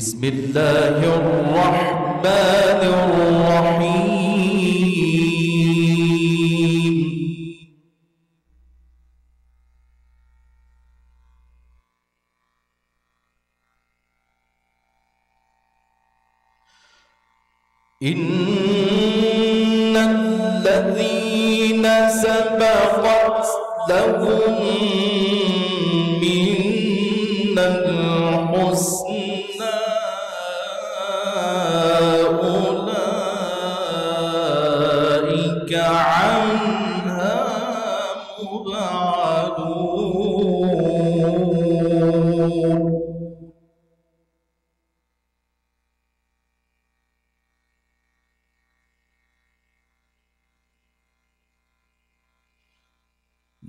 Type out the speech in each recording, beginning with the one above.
بسم الله الرحمن الرحيم. إن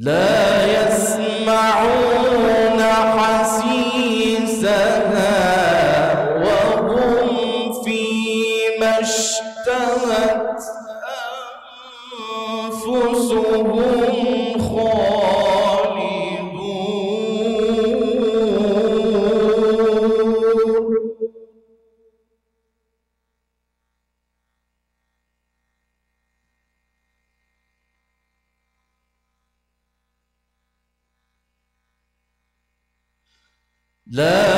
لا love.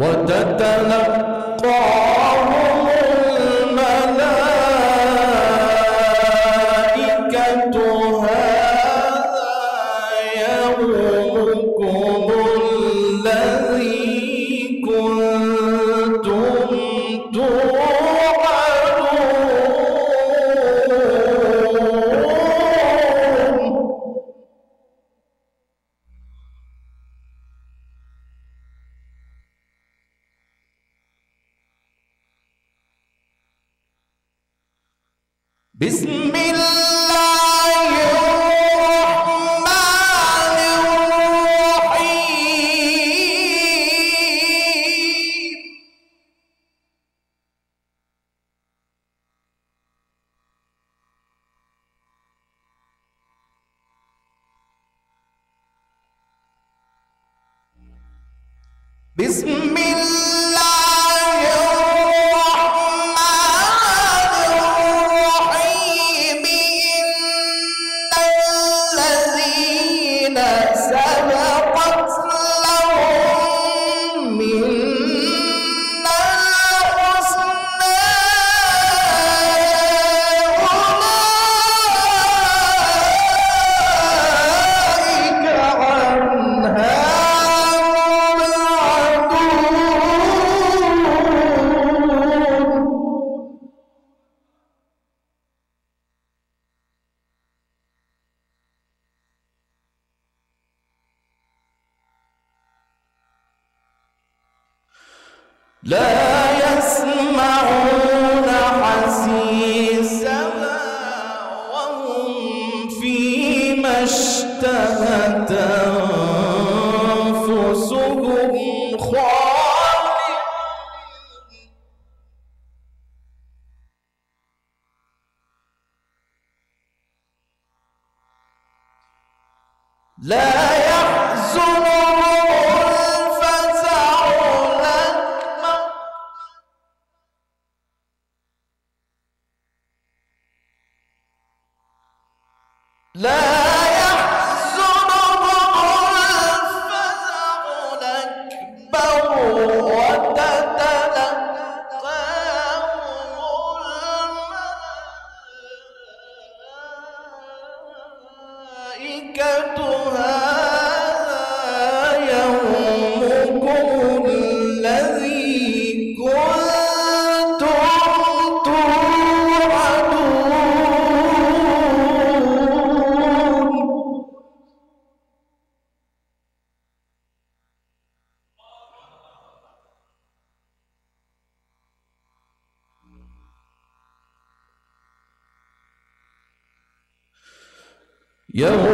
وتتلقى يوم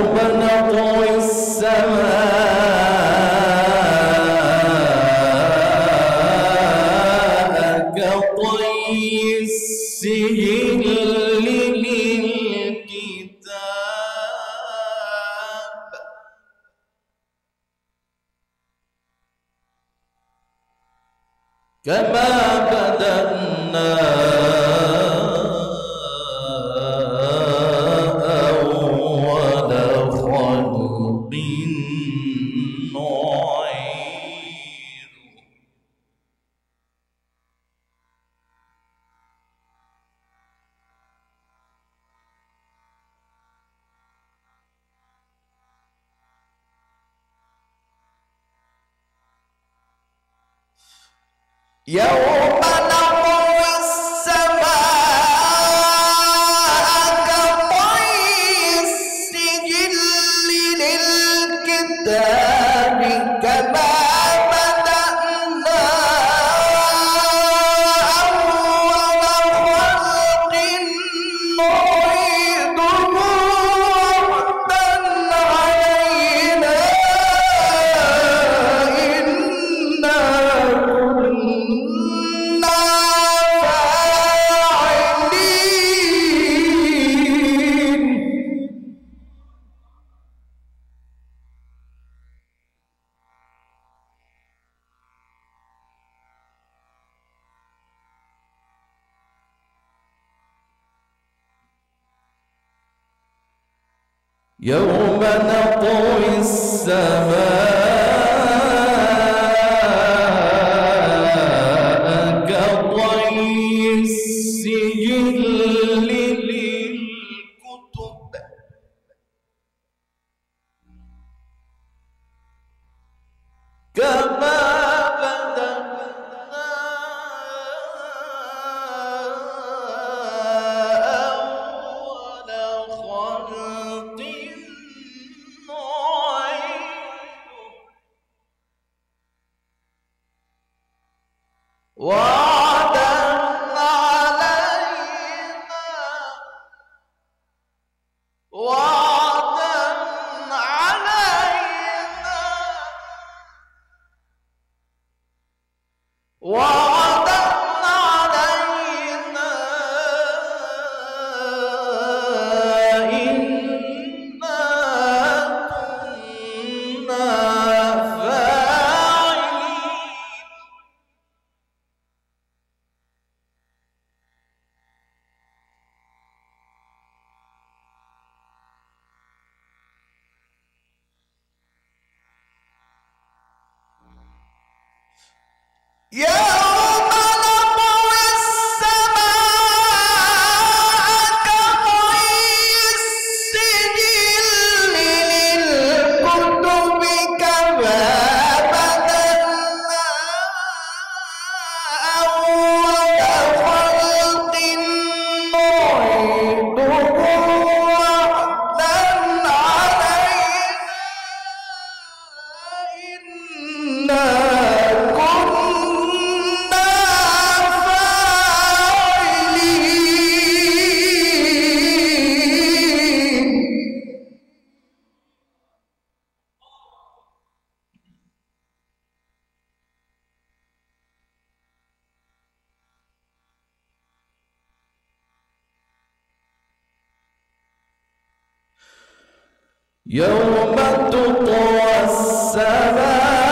يوم تطوى السماء.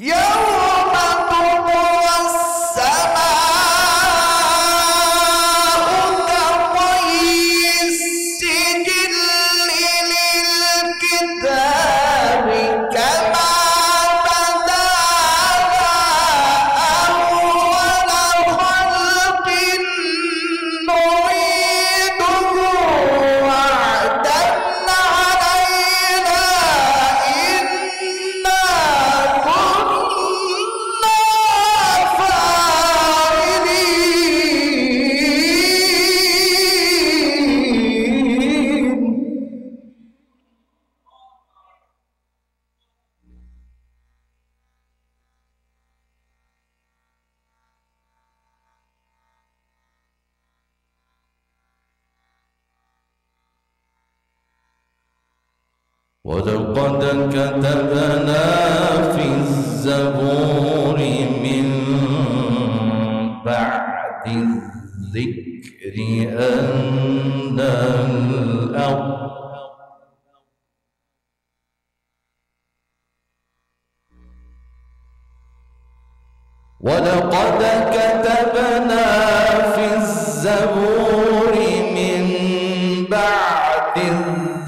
يوم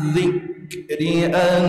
الذكر أن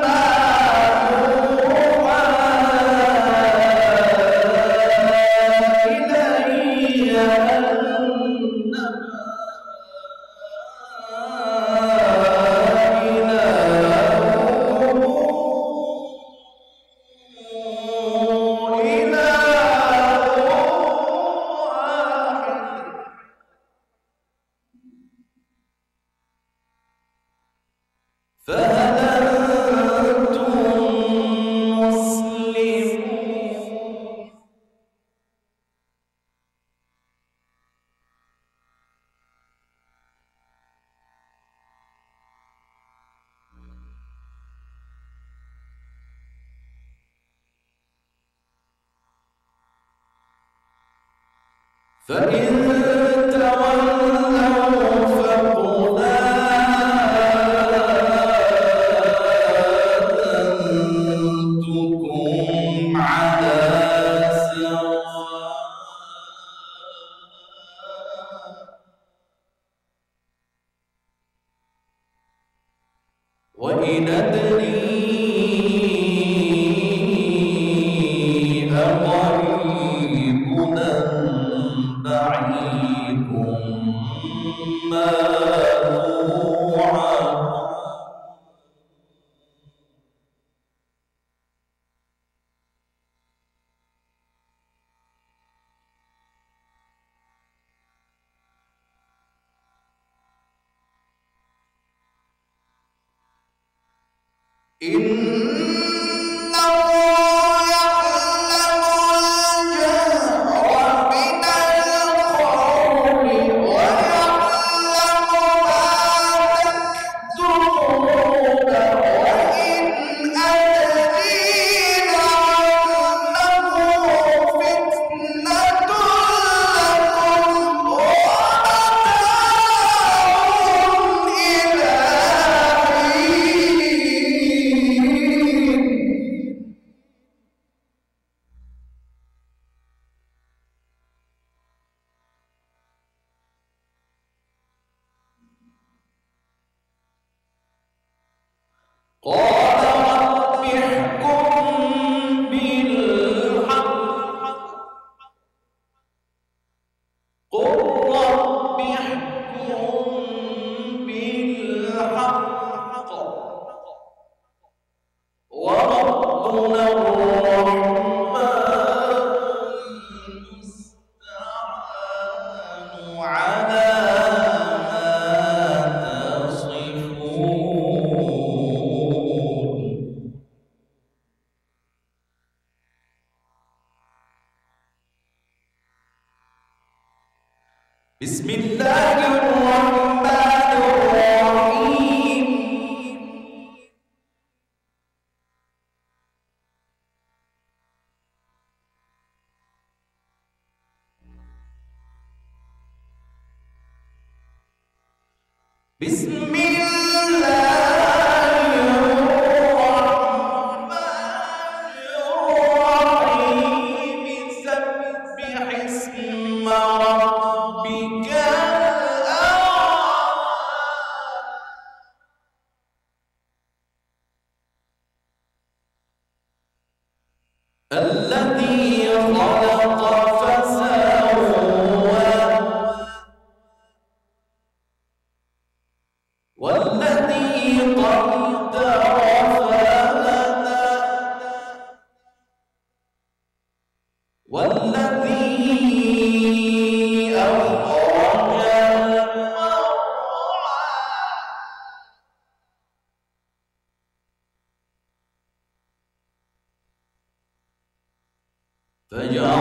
Bye.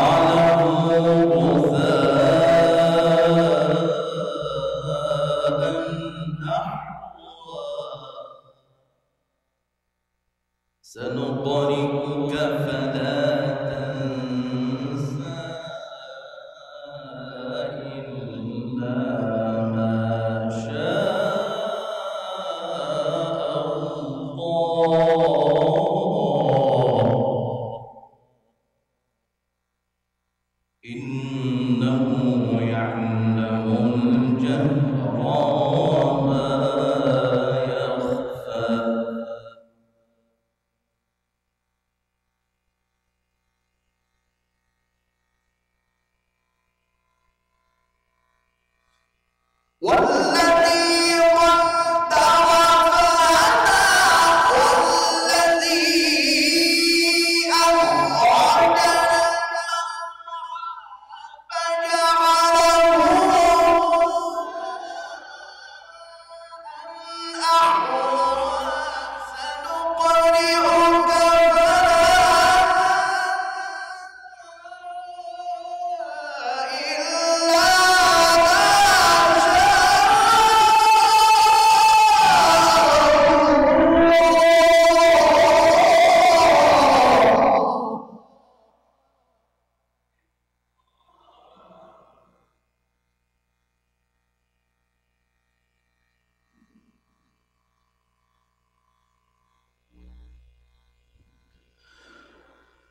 Father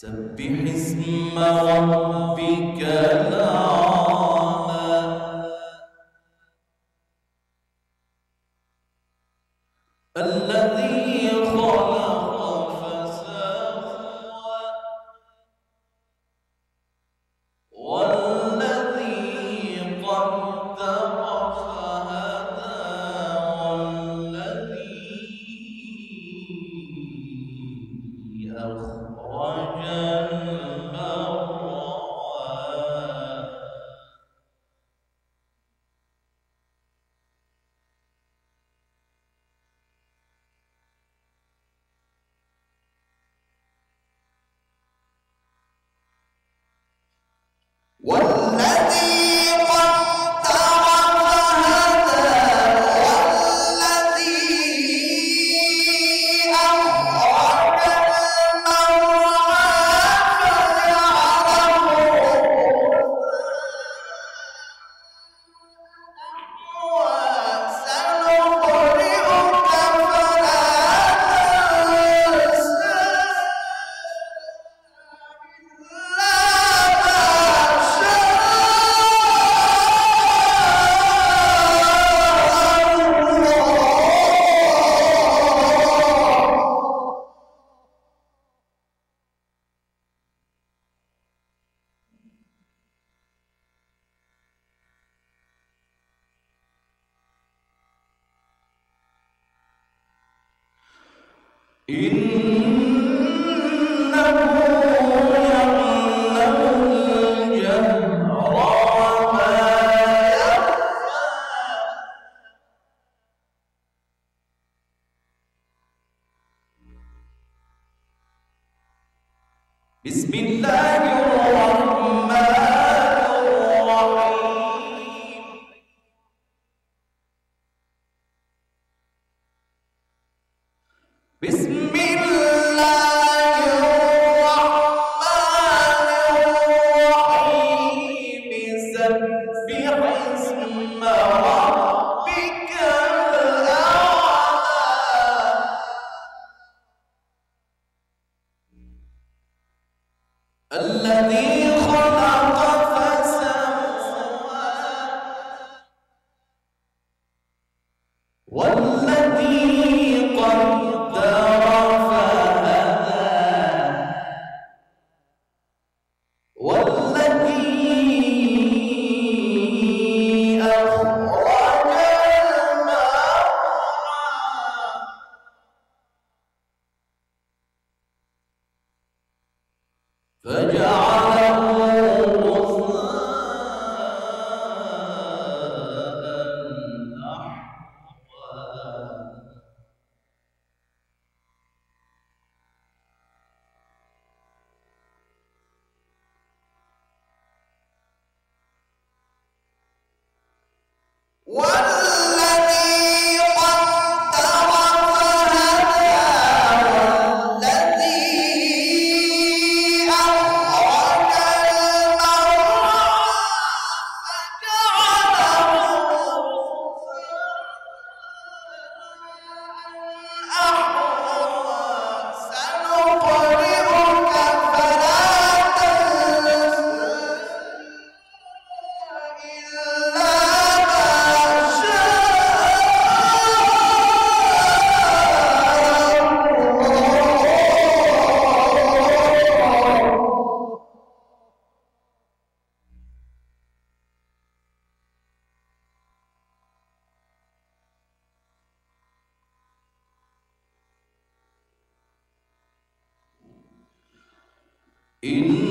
سبح اسم ربك الأعلى In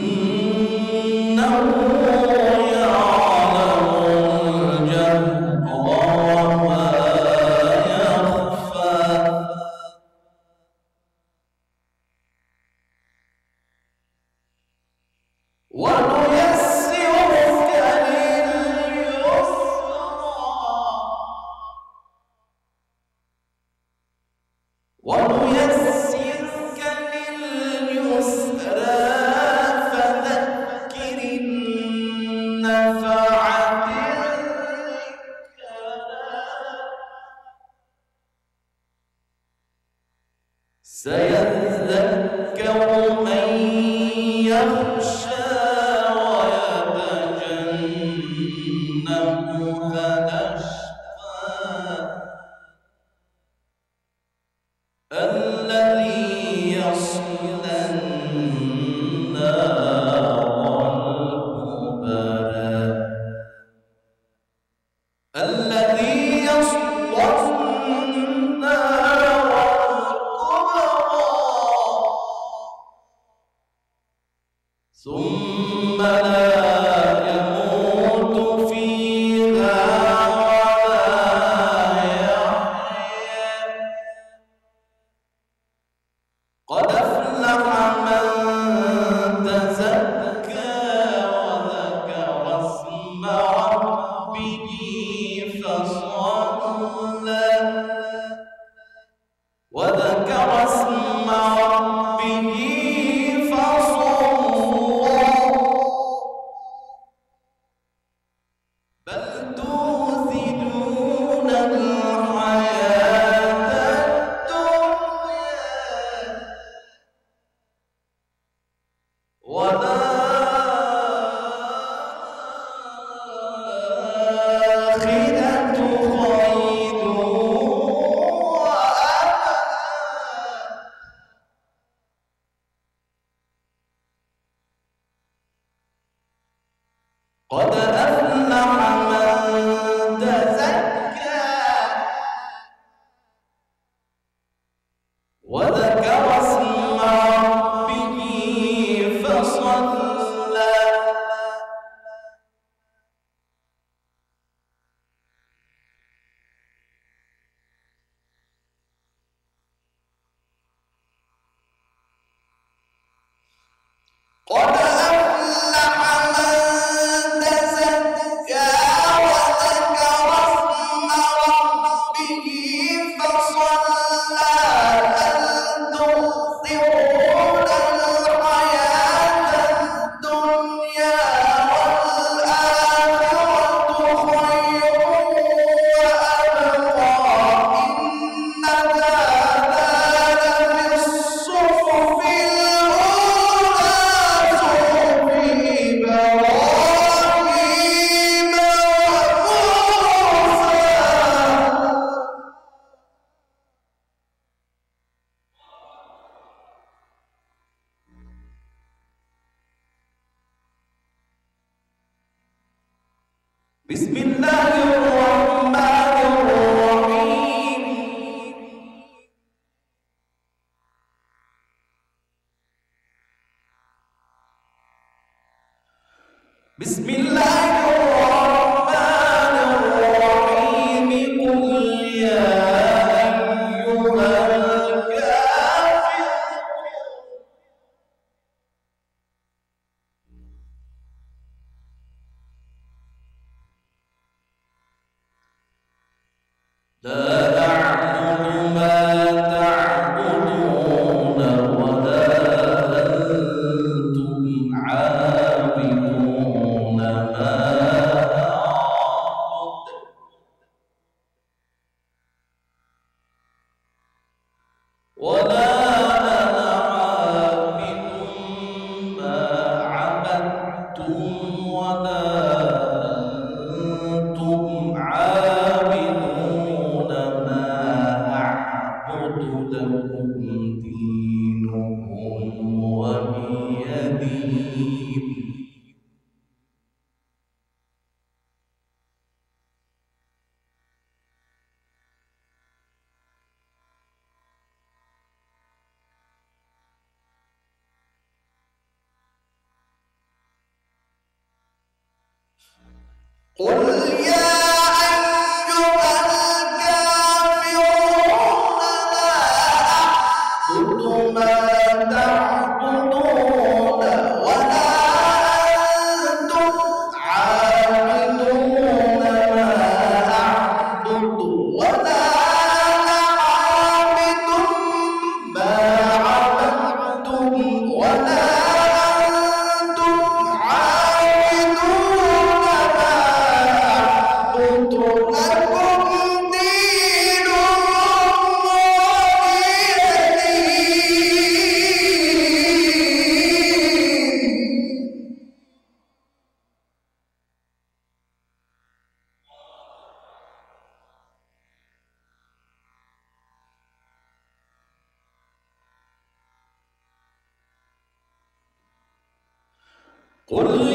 قل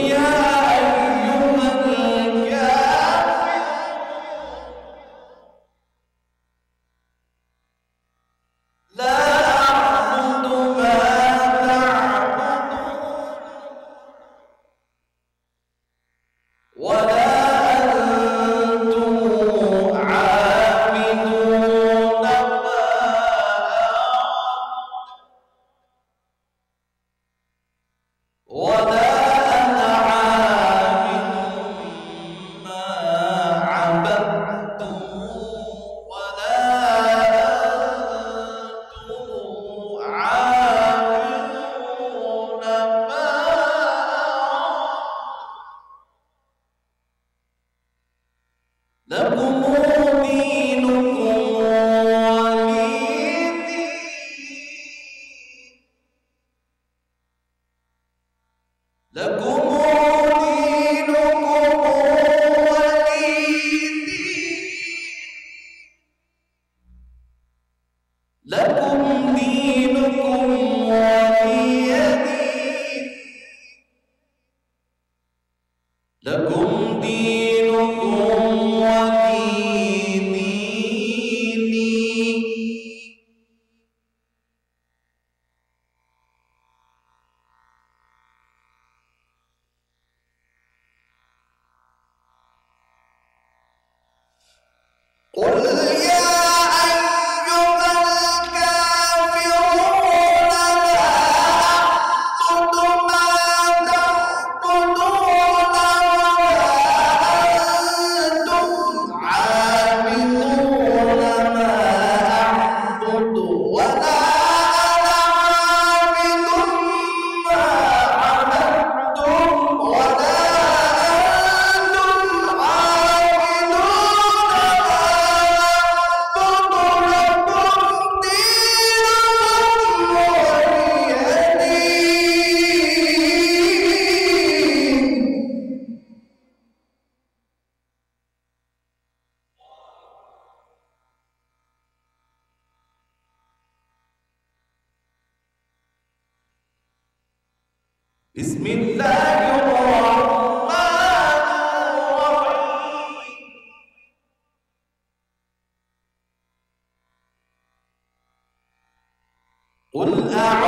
قل أعوذ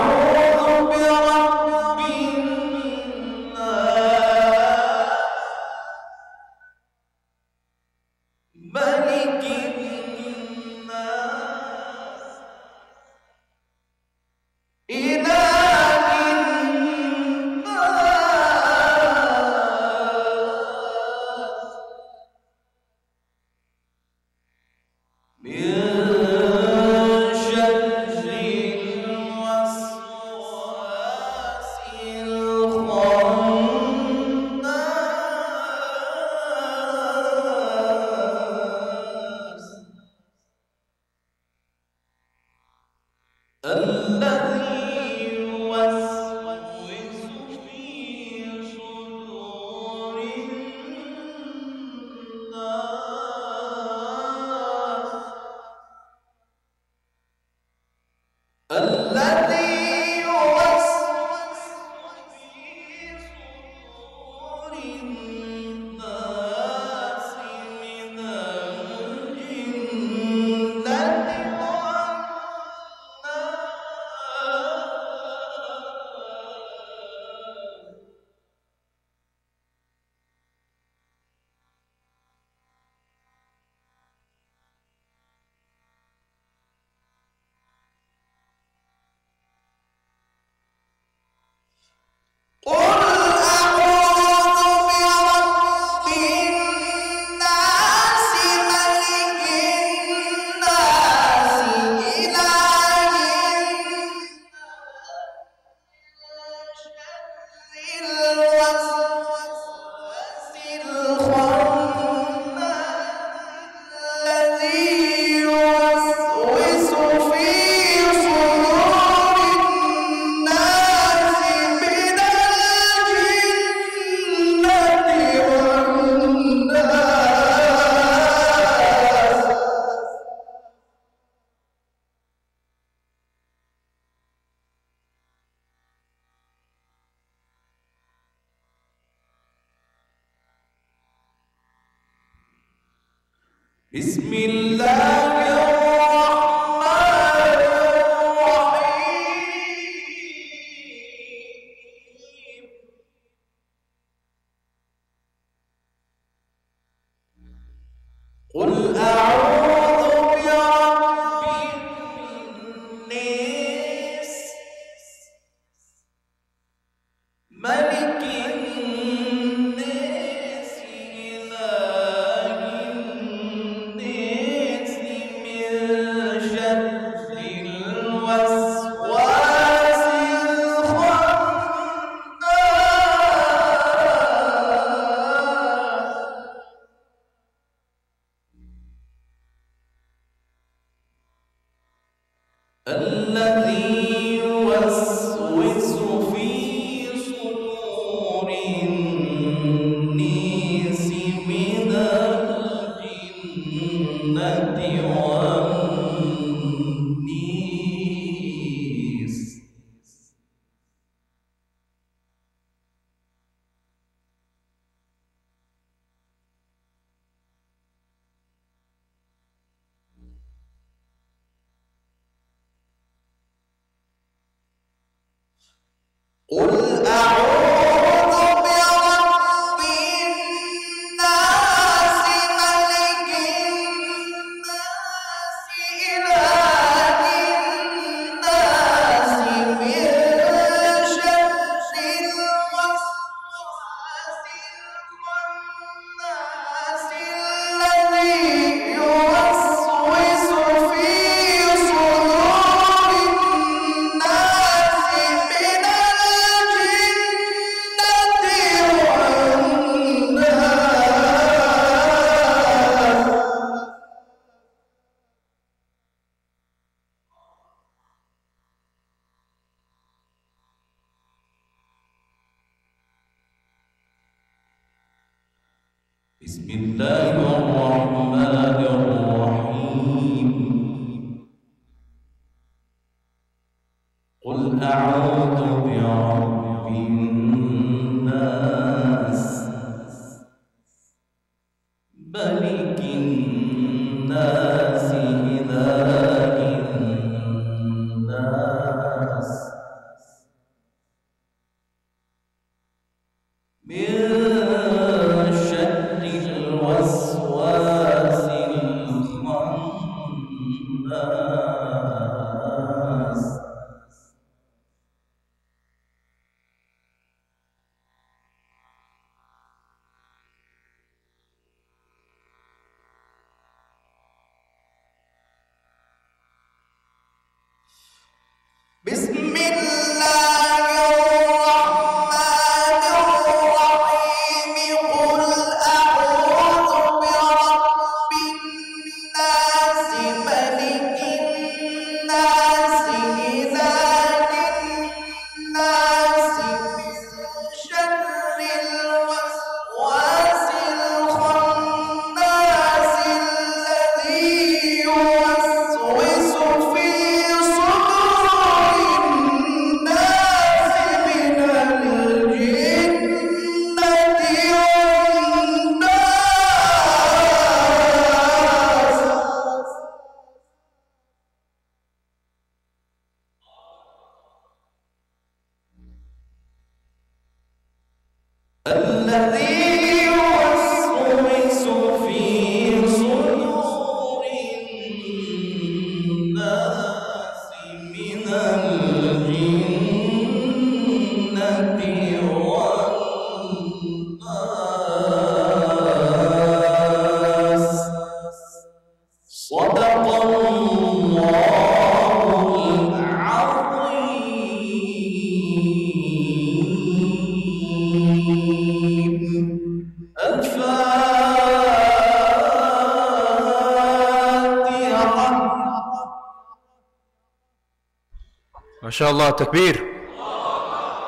شاء takbir,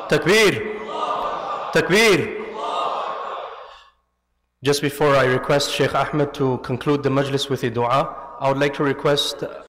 takbir, takbir. Just before I request Sheikh Ahmed to conclude the majlis with a dua, I would like to request